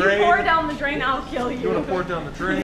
if you pour it down the drain, I'll kill you. You want to pour it down the drain?